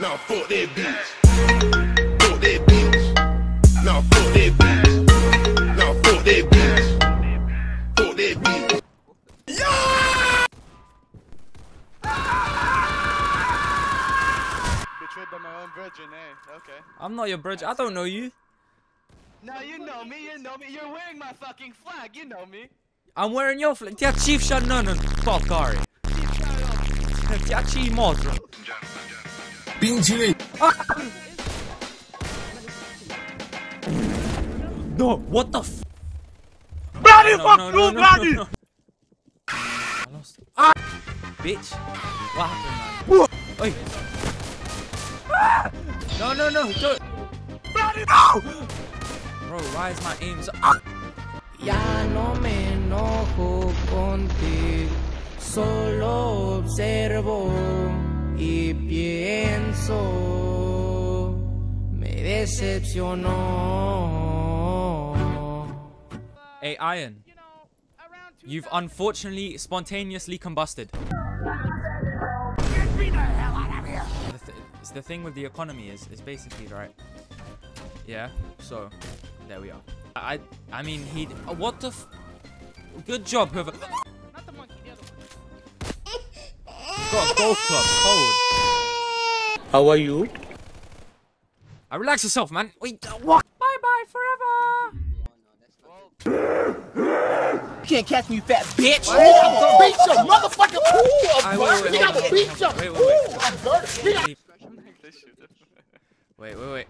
Nah, fuck that bitch. Fuck that bitch. Nah, fuck that bitch. Nah, fuck that bitch. Fuck that bitch. Betrayed by my own virgin, eh? Okay. I'm not your bridge. I don't know you. Now you know me, you know me. You're wearing my fucking flag, you know me. I'm wearing your flag. Ti chief shot no no Balkari. Ti chi modro. 冰淇淋。 No, what the f? Bloody no, fuck no, no, you, no, bloody! No, no. I lost. Ah! Bitch. What happened, man? Oi. Ah! No, no, no, don't. Bloody no! Bro, why is my aim so. Ah! Ya no me enojo contigo, solo observo y pienso, me decepcionó. Hey, Iron. You've unfortunately spontaneously combusted. The, th the thing with the economy is, is basically right. Yeah. So, there we are. I I mean he. uh, What the? F Good job, whoever. Got a golf club. Hold. How are you? I relax yourself, man. Wait. uh, What? Bye bye forever. Can't catch me, you fat bitch! Beat your motherfucking pool I, wait, wait, hold on, hold on, hold on. Wait, wait, wait. Wait, wait, wait.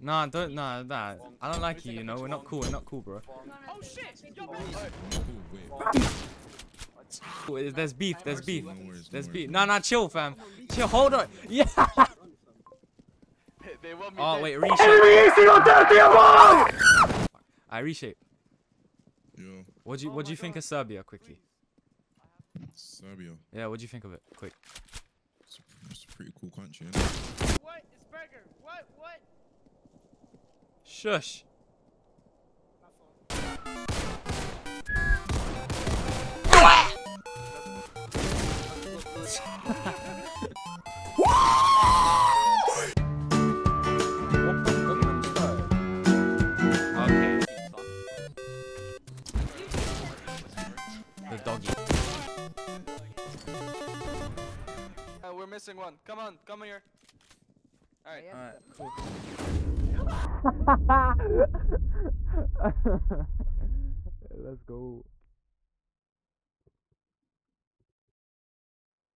Nah, don't, nah, nah. I don't like you, you know? We're not cool, we're not cool, bro. Wait, There's beef, there's beef. There's beef. Nah, nah, chill, fam. Chill, hold on. Yeah! They want me Oh, dead. wait, reshape. I reshape. Yo, What do you, what do you think of Serbia, quickly? Serbia. Yeah, what do you think of it, quick? It's a, it's a pretty cool country. Innit? What? It's burger. What? What? Shush. The doggy. Uh, we're missing one. Come on, come here. Alright. Alright, cool. Let's go.